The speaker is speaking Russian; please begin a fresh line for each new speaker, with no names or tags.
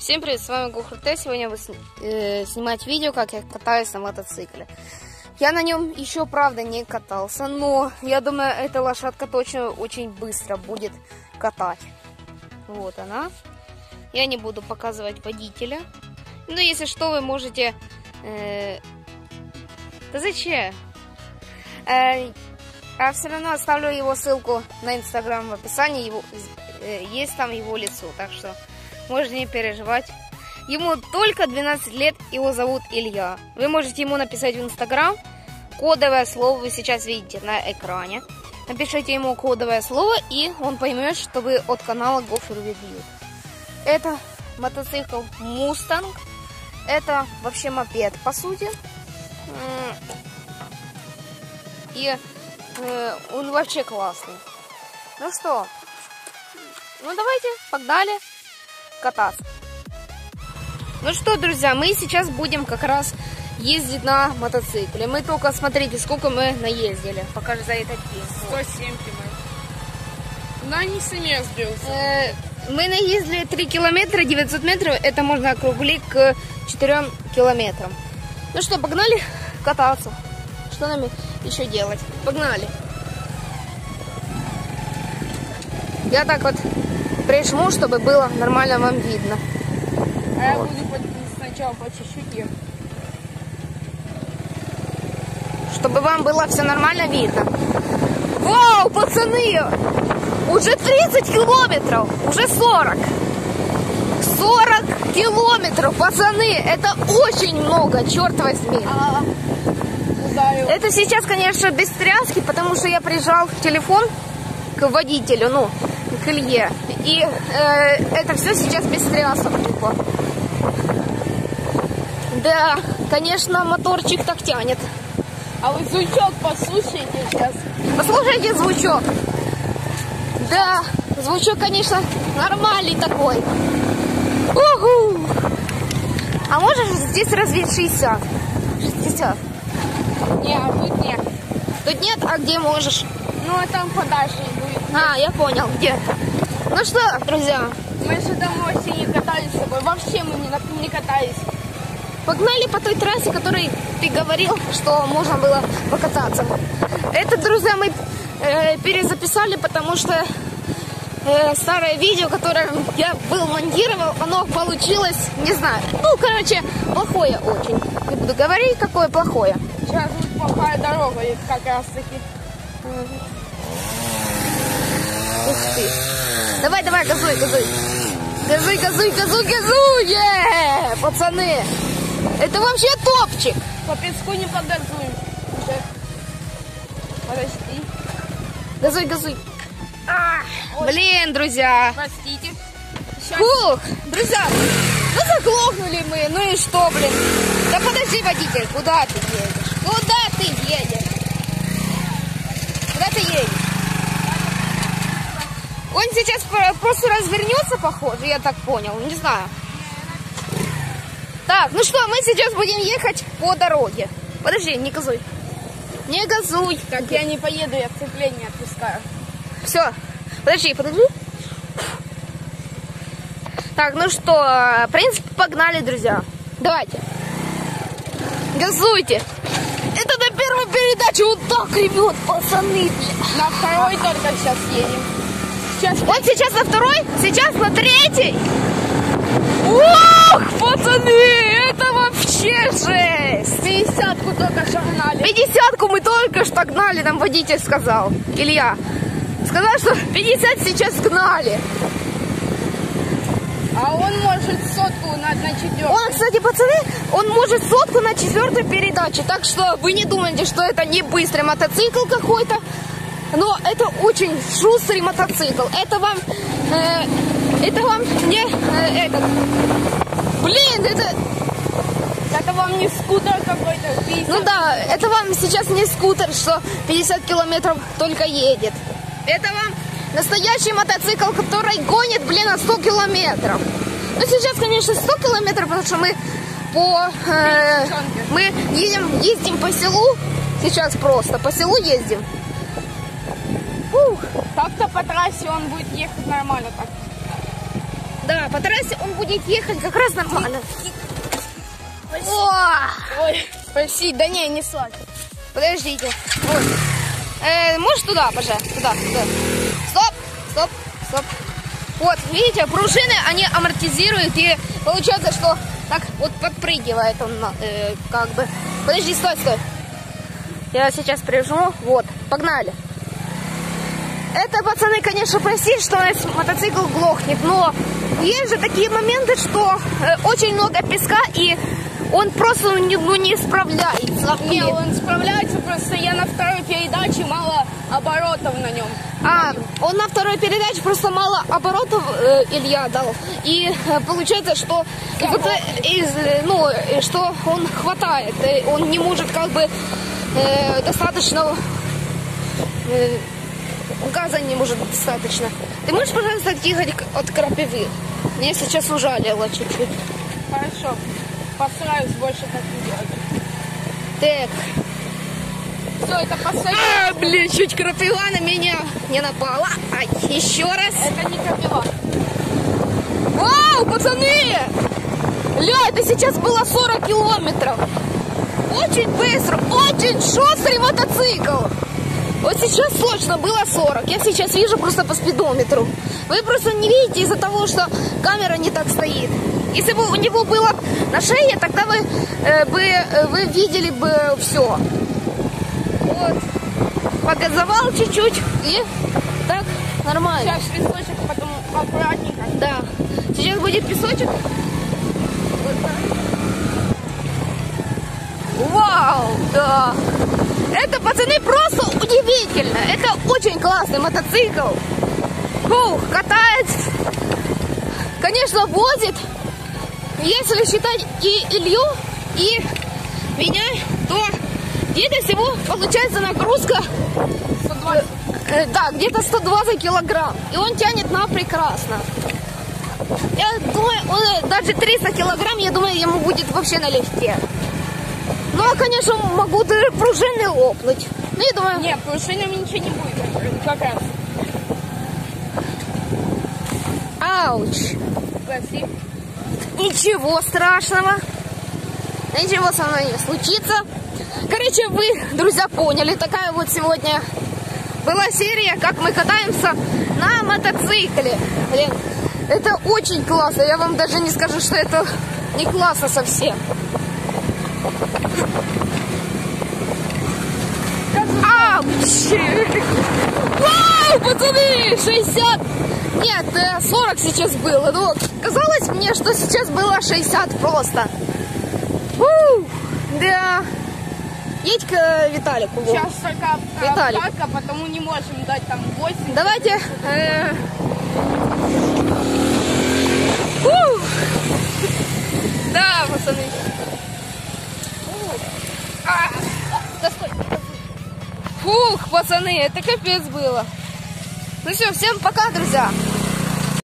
Всем привет, с вами Гухрте. Сегодня я буду э, снимать видео, как я катаюсь на мотоцикле. Я на нем еще, правда, не катался, но я думаю, эта лошадка точно очень быстро будет катать. Вот она. Я не буду показывать водителя. Но если что, вы можете... Э, да зачем? Э, а все равно оставлю его ссылку на инстаграм в описании. Его, э, есть там его лицо, так что можете не переживать. Ему только 12 лет, его зовут Илья. Вы можете ему написать в Инстаграм. Кодовое слово вы сейчас видите на экране. Напишите ему кодовое слово, и он поймет, что вы от канала Гофер Review. Это мотоцикл Мустанг. Это вообще мопед, по сути. И э, он вообще классный. Ну что, ну давайте, погнали кататься. Ну что, друзья, мы сейчас будем как раз ездить на мотоцикле. Мы только, смотрите, сколько мы наездили, пока за этот день.
107 км. На не сильнее сбился.
Э, мы наездили 3 километра, 900 метров, это можно округлить к 4 километрам. Ну что, погнали кататься. Что нам еще делать? Погнали. Я так вот прижму, чтобы было нормально вам видно.
А я буду сначала по чуть-чуть.
Чтобы вам было все нормально видно. Вау, пацаны! Уже 30 километров, уже 40. 40 километров, пацаны! Это очень много, черт возьми.
А.
Это сейчас, конечно, без тряски, потому что я прижал телефон к водителю, ну, к Илье. И э, это все сейчас без трясок тупо. Да, конечно, моторчик так тянет.
А вы звучок послушайте сейчас.
Послушайте звучок. Да, звучок, конечно, нормальный такой. Угу. А можешь здесь развить 60? 60.
Не, а тут нет.
Тут нет, а где можешь?
Ну, а там подальше будет.
А, я понял, где. Ну что, друзья,
Мы же домой все не катались с тобой. Вообще мы не, не катались.
погнали по той трассе, которой ты говорил, что можно было покататься. Это, друзья, мы э, перезаписали, потому что э, старое видео, которое я был монтировал, оно получилось, не знаю, ну, короче, плохое очень. Не буду говорить, какое плохое.
Сейчас будет плохая дорога как раз таки.
Ух ты. Давай, давай, газуй, газуй. Газуй, газуй, газуй, газуй! Е! Пацаны, это вообще топчик.
По песку не подгазуем. Подожди.
Газуй, газуй. А, блин, друзья.
Простите. Сейчас.
Фух, друзья, ну заглохнули мы, ну и что, блин? Да подожди, водитель, куда ты едешь? Куда ты едешь? Куда ты едешь? Он сейчас про- просто развернется, похоже, я так понял, не знаю. Так, ну что, мы сейчас будем ехать по дороге. Подожди, не газуй. Не газуй.
Так я не поеду, я сцепление отпускаю.
Все. Подожди, подожди. Так, ну что, в принципе, погнали, друзья. Давайте. Газуйте. Это на первой передаче вот так ревет, пацаны.
На второй только сейчас едем. Сейчас
Он сейчас на второй, сейчас на третий. Ох, пацаны, это вообще жесть.
пятидесятку только что гнали.
Пятидесятку мы только что гнали, нам водитель сказал. Илья. Сказал, что 50 сейчас гнали.
А он может сотку на, на четвертую.
Он, кстати, пацаны, он может сотку на четвертой передаче. Так что вы не думайте, что это не быстрый мотоцикл какой-то. Но это очень шустрый мотоцикл. Это вам... э, это вам не... э, этот... Блин, это...
Это вам не скутер какой-то. 50.
Ну да, это вам сейчас не скутер, что 50 километров только едет. Это вам настоящий мотоцикл, который гонит, блин, на 100 километров. Ну сейчас, конечно, 100 километров, потому что мы по... э, мы едем, ездим по селу. Сейчас просто по селу ездим.
Так-то по трассе он будет ехать нормально так.
Да, по трассе он будет ехать как раз нормально. О!
Ой, спаси, да не, не слазь.
Подождите. Вот. Э, можешь туда, пожалуйста? Туда, туда. Стоп, стоп, стоп. Вот, видите, пружины, они амортизируют, и получается, что так вот подпрыгивает он, э, как бы. Подожди, стой, стой. Я сейчас прижму. Вот, погнали. Это, пацаны, конечно, простите, что у нас мотоцикл глохнет, но есть же такие моменты, что э, очень много песка, и он просто ну, не, ну, справляется.
Не,
И-
он справляется, просто я на второй передаче мало оборотов на нем.
А, он на второй передаче просто мало оборотов э, Илья дал. И э, получается, что вот, э, из, э, ну, что он хватает. э, Он не может как бы э, достаточно э, газа не может достаточно. Ты можешь, пожалуйста, отъехать от крапивы? Меня сейчас ужалило чуть-чуть.
Хорошо. Постараюсь больше так не делать.
Так.
Все, это последнее.
А, блин, чуть крапива на меня не напала. Ай, еще раз.
Это не капила.
Вау, пацаны! Ля, это сейчас было 40 километров. Очень быстро, очень шустрый мотоцикл. Вот сейчас точно было 40. Я сейчас вижу просто по спидометру. Вы просто не видите из-за того, что камера не так стоит. Если бы у него было на шее, тогда вы, э, бы, э, вы видели бы все. Вот. Погазовал чуть-чуть и так нормально.
Сейчас листочек, потом аккуратненько.
Да. Сейчас будет песочек. Вау, да. Это, пацаны, просто удивительно. Это очень классный мотоцикл. Фух, катает. Конечно, возит. Если считать и Илью, и меня, то где-то всего получается нагрузка
120.
Э, Да, где-то 120 килограмм. И он тянет на прекрасно. Я думаю, он, э, даже 300 килограмм, я думаю, ему будет вообще налегке. Ну, а, конечно, могу даже пружины лопнуть. Ну, я думаю,
Не, пружинами ничего не будет. Как раз.
ауч.
Спасибо.
Ничего страшного. Ничего со мной не случится. Короче, вы, друзья, поняли. Такая вот сегодня была серия, как мы катаемся на мотоцикле. Блин, это очень классно. Я вам даже не скажу, что это не классно совсем. Ауч! Вау, пацаны, 60! Нет, э, 40 сейчас было. Ну, казалось мне, что сейчас было 60 просто. Фу, да. Едь к Виталику.
Сейчас только
Виталик.
потому не можем дать там 8.
Давайте. э, фу. Да, пацаны. А, да стой. Фух, пацаны, это капец было. Ну все, всем пока, друзья.